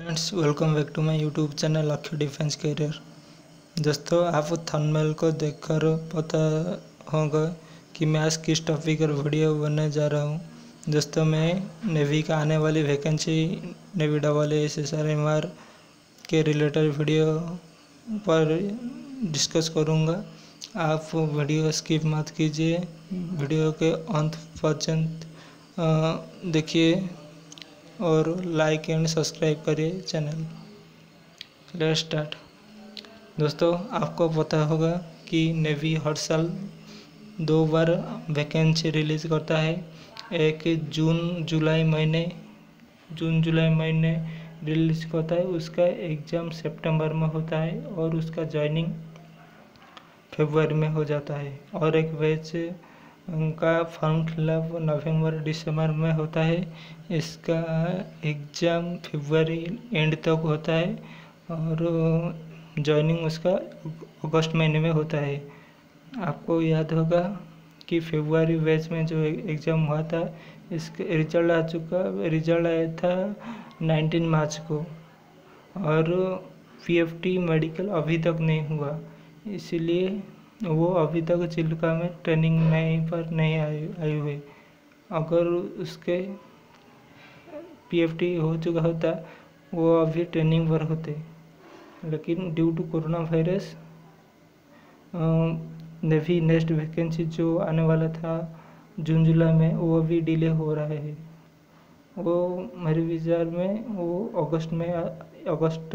Friends welcome back to my YouTube channel Akshay defence career दोस्तों, आप thumbnail को देखकर पता होगा कि मैं आज किस टॉपिक पर वीडियो बनने जा रहा हूँ। दोस्तों, मैं नेवी का आने वाली vacancy navy double S S R M R के रिलेटेड वीडियो पर डिस्कस करूँगा। आप वीडियो स्किप मत कीजिए। वीडियो के अंत पर्यंत देखिए। और लाइक एंड सब्सक्राइब करिए चैनल लेट स्टार्ट दोस्तों, आपको पता होगा कि नेवी हर साल दो बार वैकेंसी रिलीज़ करता है। एक जून, जुलाई महीने, जून, जुलाई महीने रिलीज़ करता है। उसका एग्ज़ाम सितंबर में होता है और उसका ज्वाइनिंग फरवरी में हो जाता है। और एक बैच उनका फॉर्म फिलअप नवंबर, दिसंबर में होता है। इसका एग्ज़ाम फरवरी एंड तक होता है और जॉइनिंग उसका अगस्त महीने में होता है। आपको याद होगा कि फरवरी बैच में जो एग्ज़ाम हुआ था, इसका रिज़ल्ट आ चुका रिज़ल्ट आया था 19 मार्च को और पीएफटी मेडिकल अभी तक नहीं हुआ। इसीलिए वो अभी तक चिल्का में ट्रेनिंग नहीं पर नहीं आए हुई अगर उसके पीएफटी हो चुका होता, वो अभी ट्रेनिंग पर होते। लेकिन due to corona virus navy next vacancy जो आने वाला था, जून, जुलाई में, वो अभी डिले हो रहा है। वो मेरे विचार में वो अगस्त में, अगस्त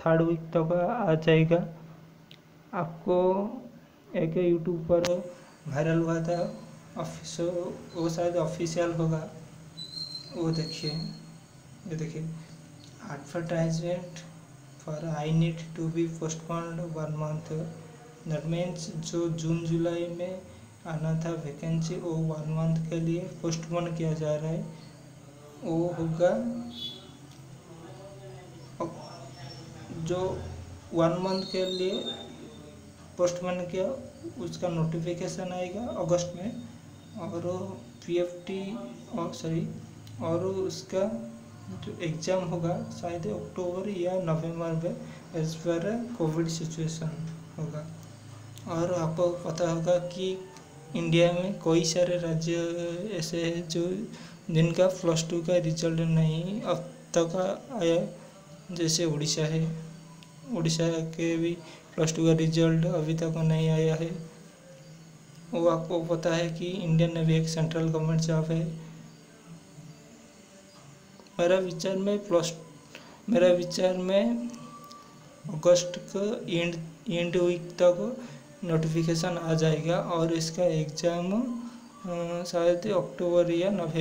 थर्ड वीक तक आ जाएगा। आपको एक यूट्यूब पर। वायरल हुआ था ऑफ़िस वो शायद ऑफिशियल होगा। वो देखिए, ये देखिए। Advertisement for I need to be postponed one month that means जो जून जुलाई में आना था वैकेंसी वो वन मंथ के लिए पोस्टपोन किया जा रहा है। वो होगा जो वन मंथ के लिए पोस्टपोन किया, उसका नोटिफिकेशन आएगा अगस्त में, और पीएफटी और सॉरी और उसका जो एग्ज़ाम होगा, शायद अक्टूबर या नवंबर में एज पर कोविड सिचुएशन होगा। और आपको पता होगा कि इंडिया में कई सारे राज्य ऐसे हैं जो, जिनका प्लस टू का रिज़ल्ट नहीं अब तक आया, जैसे उड़ीसा है। उड़ीसा के भी प्लस टू का रिज़ल्ट अभी तक नहीं आया है। वो आपको पता है कि इंडियन नेवी एक सेंट्रल गवर्नमेंट जॉब है। मेरा विचार में प्लस मेरा विचार में अगस्त को एंड एंड वीक तक नोटिफिकेशन आ जाएगा और इसका एग्ज़ाम शायद अक्टूबर या नवंबर